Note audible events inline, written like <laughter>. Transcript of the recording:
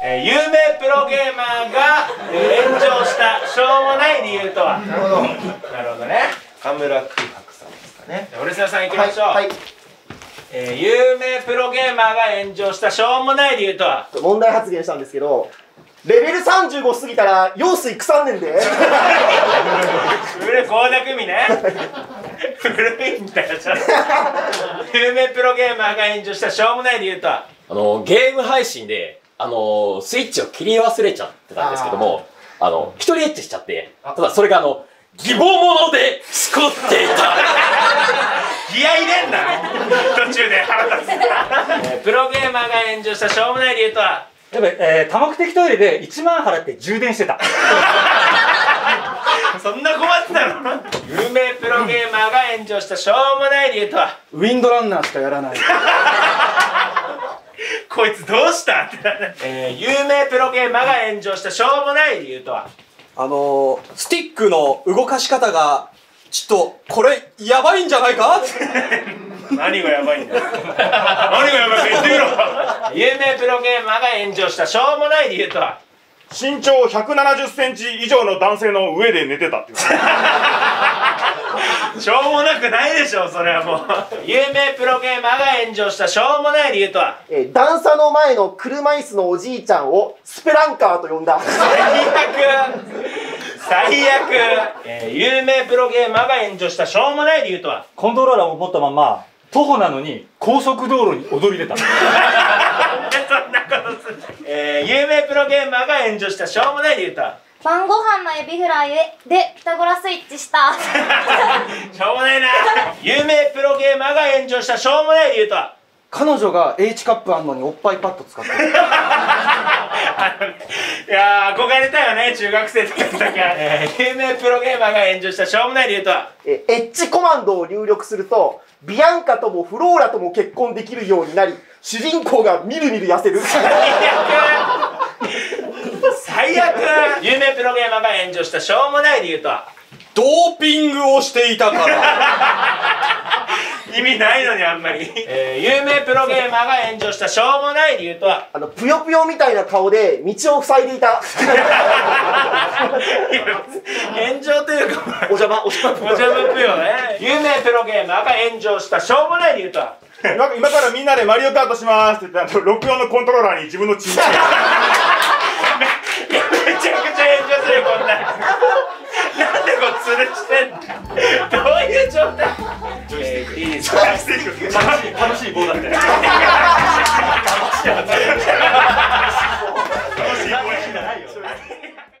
えー、有名プロゲーマーが炎上したしょうもない理由とは？なるほど。なるほどね。河村空白さんですかね。俺沢さんいきましょう、はい、はい、えー、有名プロゲーマーが炎上したしょうもない理由とは？問題発言したんですけどレベル35過ぎたら用水腐んねんで。古い倖田來未ね。古いんだよちょっと有名プロゲーマーが炎上したしょうもない理由とは？あのゲーム配信であのスイッチを切り忘れちゃってたんですけどもあの一人エッチしちゃってただそれがあの義母者でしこっていた。気合い入れんな。途中で腹立つ、えー、プロゲーマーが炎上したしょうもない理由とは？やっえー、多目的トイレで1万払って充電してた。<laughs> そんな困ってたの？有名プロゲーマーが炎上したしょうもない理由とは？ウィンドランナーしかやらないこいつどうした？ってえー、有名プロゲーマーが炎上したしょうもない理由とは？あのー、スティックの動かし方がちょっとこれやばいんじゃないか？<laughs> 何がやばいんだ？何がやばいか言ってみろ。有名プロゲーマーが炎上したしょうもない理由とは？身長170センチ以上の男性の上で寝てたって <laughs> しょうもなくないでしょそれはもう。有名プロゲーマーが炎上したしょうもない理由とは？えー、段差の前の車椅子のおじいちゃんをスペランカーと呼んだ。最悪。最悪、えー、有名プロゲーマーが炎上したしょうもない理由とは？コントローラーを持ったまま徒歩なのに高速道路に踊り出た。そんなことするえー、有名プロゲーマーが炎上したしょうもない理由とは？晩ご飯のエビフライでピタゴラスイッチした。<laughs> しょうもないな。有名プロゲーマーが炎上したしょうもない理由とは？彼女が H カップあんのにおっぱいパッド使ってる。<laughs> いや憧れたよね中学生とかの時は、<laughs> えー、有名プロゲーマーが炎上したしょうもない理由とは？えエッジコマンドを入力するとビアンカともフローラとも結婚できるようになり主人公がみるみる痩せる。最悪最悪。有名プロゲーマーが炎上したしょうもない理由とは？ドーピングをしていたから。意味ないのにあんまり、えー、有名プロゲーマーが炎上したしょうもない理由とは？あのぷよぷよみたいな顔で道を塞いでいた。炎上というかお邪魔お邪魔。お邪魔ぷよね。有名プロゲーマーが炎上したしょうもない理由とは？今からみんなでマリオカートしますって言ったら64のコントローラーに自分のチンチンいいですか？楽しい楽しい棒だって <laughs>